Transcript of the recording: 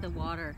the water.